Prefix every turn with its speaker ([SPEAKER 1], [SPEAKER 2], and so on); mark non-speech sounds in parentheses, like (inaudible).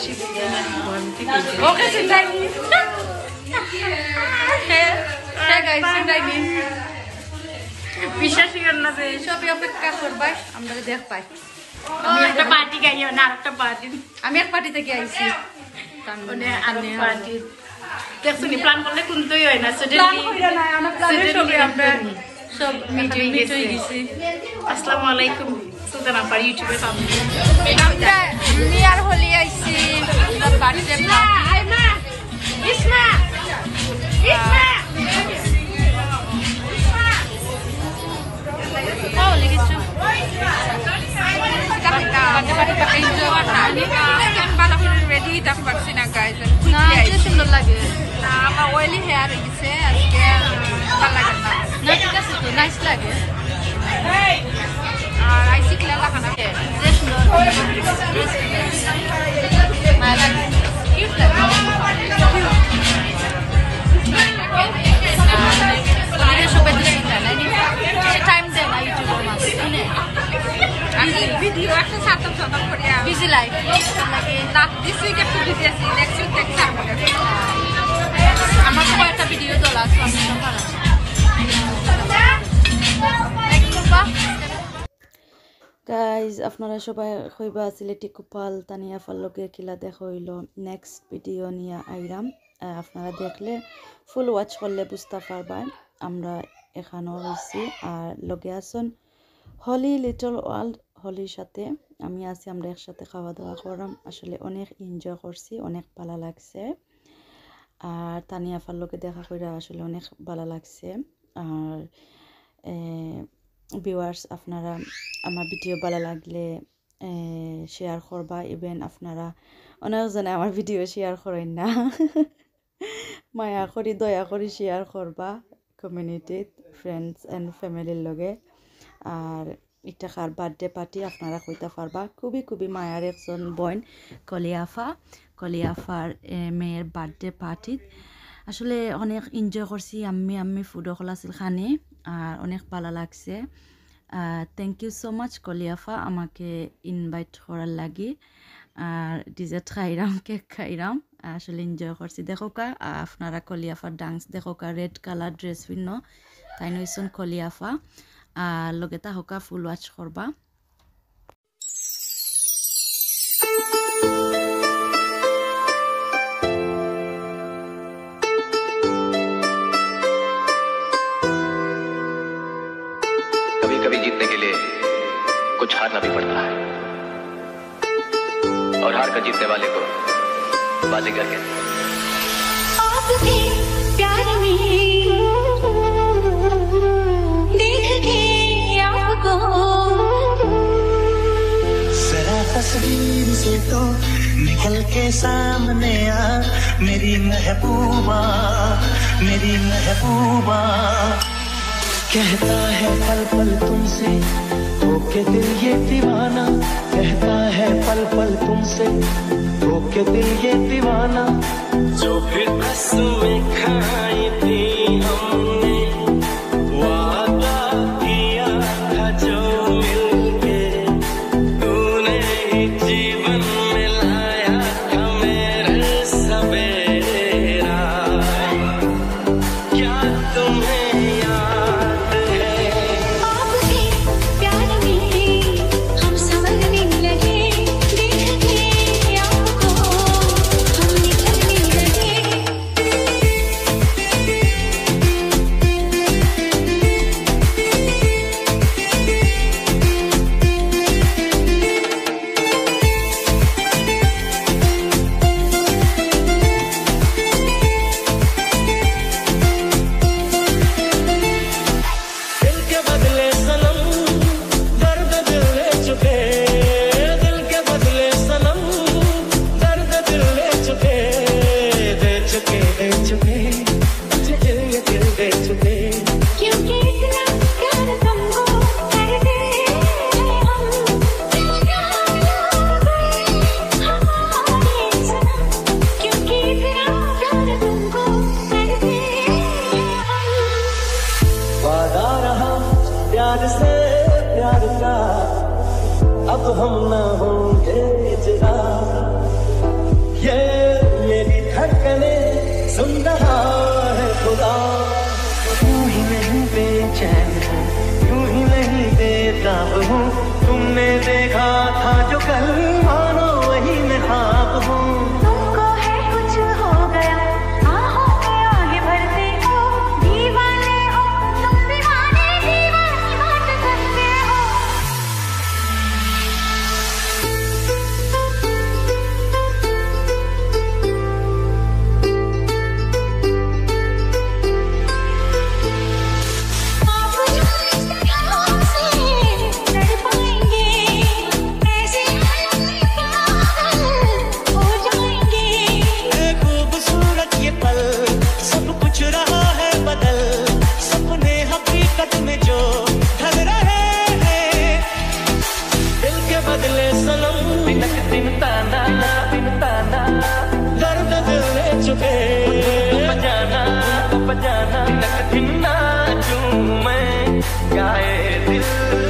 [SPEAKER 1] বসি
[SPEAKER 2] ওকে চিন্তাই নি হ্যাঁ হ্যাঁ গাইস চিন্তাই নি
[SPEAKER 1] বিশ্বাসই করেন না যে
[SPEAKER 2] সবই অপেক্ষা করবাই। আমরা দেখ পাই
[SPEAKER 1] আমি একটা পার্টি গাইও না আরেকটা পার্টি
[SPEAKER 2] আমি এক পার্টি থেকে আইছি
[SPEAKER 1] মানে আরও পার্টি প্ল্যান করলে কোনটাই হয় না
[SPEAKER 2] প্ল্যান কইরা না আমরা প্ল্যান সবই আমরা
[SPEAKER 1] আমরা
[SPEAKER 2] সব
[SPEAKER 1] meet হয়ে
[SPEAKER 2] মিট হয়ে
[SPEAKER 1] গেছে।
[SPEAKER 2] গেছি
[SPEAKER 1] আসসালামু আলাইকুম সুলতান আপার ইউটিউবে ফ্যামিলি
[SPEAKER 2] আমরা আমি আর হলি আইছি আমরা বাড়িতে
[SPEAKER 1] আইমা ইসমা ইসমা
[SPEAKER 2] খাও লিখেছো বাড়িতে বাড়িতে এনজয় করনা
[SPEAKER 3] ভালো করে রেডি তারপর পারছি না গাইজ
[SPEAKER 2] না Nice লাগে।
[SPEAKER 3] আর আইসি কিলা লাগানো
[SPEAKER 2] যে সুন্দর। মায়া লাগে। কিউট লাগে। সবাই সে টাইম দেয় না ইউটিউবের মাঝে
[SPEAKER 3] আমি ভিডিও একটা সাতম সাতম করে
[SPEAKER 2] বিজি লাইফ লাগে
[SPEAKER 3] দিস উইক একটা ভিডিও আছে নেক্সট উইক দেখছি
[SPEAKER 2] আমার কয়েকটা ভিডিও তোলা আছে
[SPEAKER 4] গাইজ আপনারা সবাই কইবা সিলেটি কুপাল, তানিয়া ফাল্লকে কিলা দেখা হইল। নেক্সট ভিডিও নিয়ে আইরাম। আপনারা দেখলে ফুল ওয়াচ করলে বুঝতে পারবেন। আমরা এখানেও রয়েছি। আর লগে আসুন হলি লিটল ওয়ার্ল্ড হলির সাথে। আমি আছি, আমরা একসাথে খাওয়া দাওয়া করলাম। আসলে অনেক এনজয় করছি, অনেক ভালো লাগছে। আর তানিয়া ফাল্লকে দেখা করে আসলে অনেক ভালো লাগছে। আর ভিউয়ার্স আপনারা আমার ভিডিও ভালো লাগলে শেয়ার করবা ইভেন আপনারা অনেকজনে আমার ভিডিও শেয়ার করেন না। (laughs) মায়া করি, দয়া করি শেয়ার করবা কমিউনিটিত ফ্রেন্ডস অ্যান্ড ফ্যামিলির লগে। আর এটা কার বার্থডে পার্টি আপনারা কইতে পারবা। খুবই খুবই মায়ার একজন বোন, কলিয়াফা। কলিয়াফার মেয়ের বার্থডে পার্টিত আসলে অনেক এনজয় করছি আমি আমি ফুডও খোলাছিল খানি। আর অনেক ভালো লাগছে। থ্যাংক ইউ সো মাচ কলিয়াফা আমাকে ইনভাইট করার লাগি। আর ডিজার্ট খাইরাম কেক খাইরাম। আসলে এনজয় করছি। দেখো কা, আপনারা কলিয়াফার ডান্স দেখো কা রেড কালার ড্রেস পিন্ন। তাই নইসন কলিয়াফা। আর লগে তাহকা ফুল ওয়াচ করবা।
[SPEAKER 5] हारना भी पड़ता है। और हार कर जीतने वाले को बाजीगर कहते हैं
[SPEAKER 6] आपके प्यार में देख के आपको
[SPEAKER 7] जरा तस्वीर से तो निकल के सामने आ मेरी महबूबा मेरी महबूबा। कहता है पल पल तुमसे होके दिल ये दीवाना। कहता है पल पल तुमसे होके दिल ये दीवाना। जो फिर खाई थी हमने अब हम ना होंगे गाए दिल।